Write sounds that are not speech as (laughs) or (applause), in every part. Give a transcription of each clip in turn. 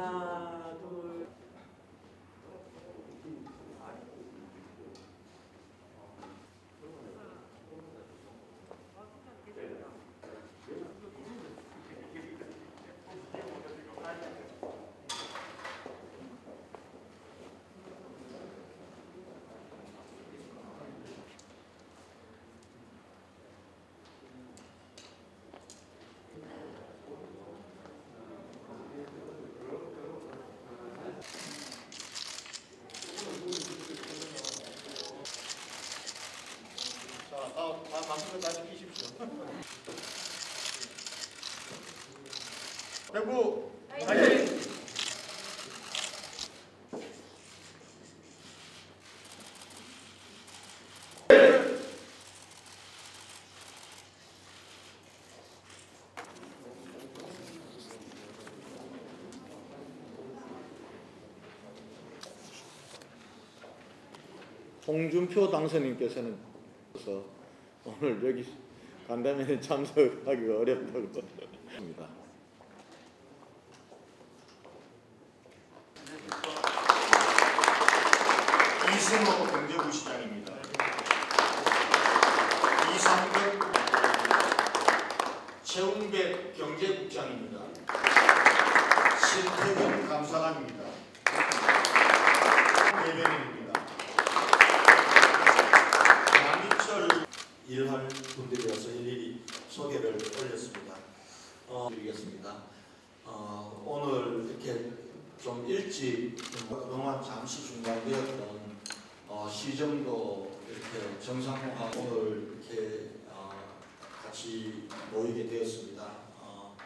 啊 대구 화이팅! 홍준표 당선인께서는 오늘 여기 간담회에 참석하기가 어렵다고 (laughs) 합니다. 이승호 경제부 시장입니다. 이상백 최웅백 경제국장입니다. 신태경 감사관입니다. 대변인입니다. 양민철 일할 분들이어서 일일이 소개를 올렸습니다. 어, 드리겠습니다. 어, 오늘 이렇게 좀 일찍 그동안 잠시 중단되었던 어, 시정도 이렇게 정상화하고 오늘 이렇게 어, 같이 모이게 되었습니다. 어,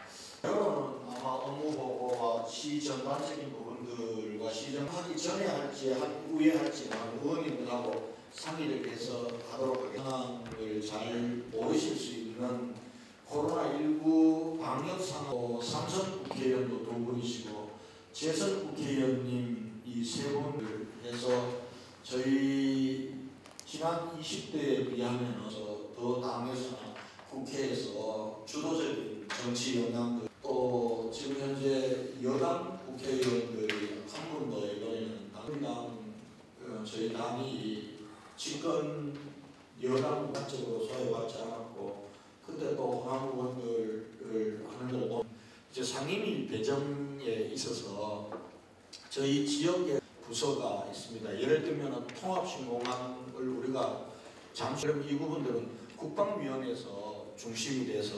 여러분은 아마 업무 보고와 시 전반적인 부분들과 시정하기 전에 할지 한 후에 할지만 의원님들하고 상의를 해서 하도록. 상황을 잘 모르실 수 있는 코로나19 방역 상황 삼선 국회의원도 두 분이시고 재선 국회의원님 이세 해서 저희 지난 20대에 비하면 더 당에서나 국회에서 주도적인 정치 영향들 또 지금 현재 여당 국회의원들이 한 분도 이번에는 당당 어, 저희 당이 집권 여당 단적으로 소외받지 않았고 근데 또 한국원들을 하는 걸 보면 이제 상임위 배정에 있어서 저희 지역에 부서가 있습니다. 예를 들면 통합신공항을 우리가 잠시 이 부분들은 국방위원회에서 중심이 돼서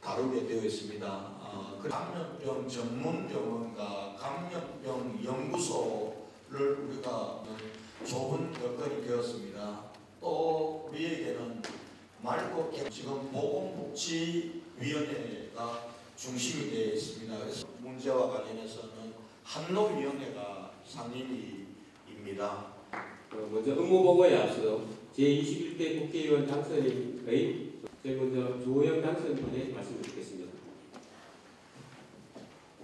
다루게 되어 있습니다. 아, 그 감염병 전문병원과 감염병 연구소를 우리가 좋은 여건이 되었습니다. 또 우리에게는 맑고 개- 지금 보건복지위원회가 중심이 되어 있습니다. 그래서 문제와 관련해서는 한노위원회가 상임위입니다. 어, 먼저 의무보고에 앞서 제21대 국회의원 당선인의 제일 먼저 조호영 당선인의 말씀을 듣겠습니다.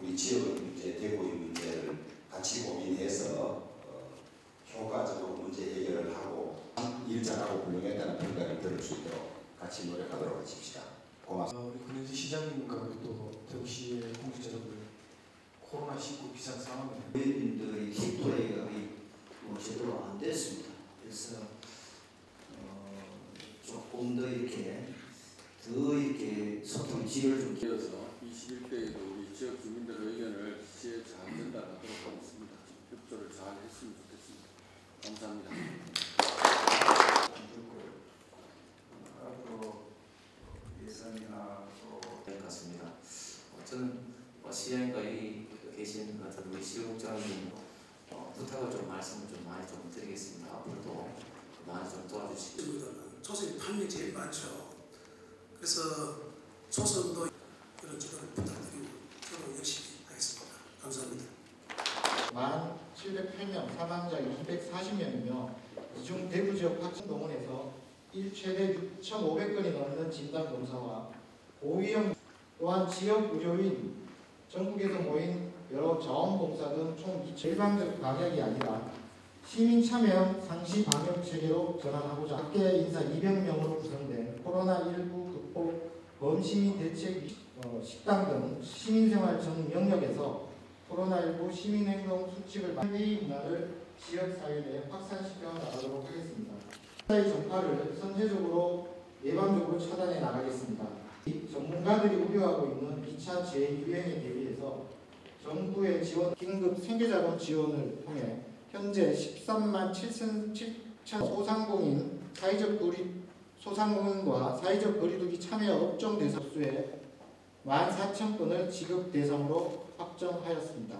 우리 지역의 문제, 대구의 문제를 같이 고민해서 어, 효과적으로 문제 해결을 하고 일자라고 훌륭했다는 평가를 들을 수 있도록 같이 노력하도록 하십시다. 고맙습니다. 어, 우리 권현지 시장님과 또 대구시의 공직자분들 코로나19 비상 상황을 의원님들이 킥토레이가 뭐 제대로 안 됐습니다. 그래서 어, 조금 더 이렇게 더 이렇게 소통 지를 좀 이어서 21대에도 우리 지역 주민들의 의견을 시에 잘 전달하도록 하겠습니다. 협조를 잘 했으면 좋겠습니다. 감사합니다. 앞으로 예산이나 또 될 것 같습니다. 어, 저는 어, 시장과 이 계신 같은 우리 시국장님 어, 부탁을 좀 말씀을 좀 많이 좀 드리겠습니다. 앞으로도 많이 좀 도와주시기 친구들은 조선이 판매 제일 많죠. 그래서 조선도 이런 지도를 부탁드리고 저도 열심히 하겠습니다. 감사합니다. 만 708명, 사망자 240명이며 이중 대구 지역 확진동원에서 일 최대 6,500건이 넘는 진단검사와 고위험 또한 지역 의료인 전국에서 모인 여러 자원봉사 등총 일반적 방역이 아니라 시민 참여 상시 방역 체계로 전환하고자 학계 인사 200명으로 구성된 코로나19 극복 범시민 대책 어, 식당 등 시민생활 전 영역에서 코로나19 시민행동 수칙을 회의 문화를 지역사회 내에 확산시켜 나가도록 하겠습니다. 사회 전파를 선제적으로 예방적으로 차단해 나가겠습니다. 이 전문가들이 우려하고 있는 2차 재유행에 대비해서 정부의 지원, 긴급 생계자금 지원을 통해 현재 13만 7천, 7천 소상공인 사회적 거리 소상공인과 사회적 거리두기 참여 업종 대상 수에 14,000건을 지급 대상으로 확정하였습니다.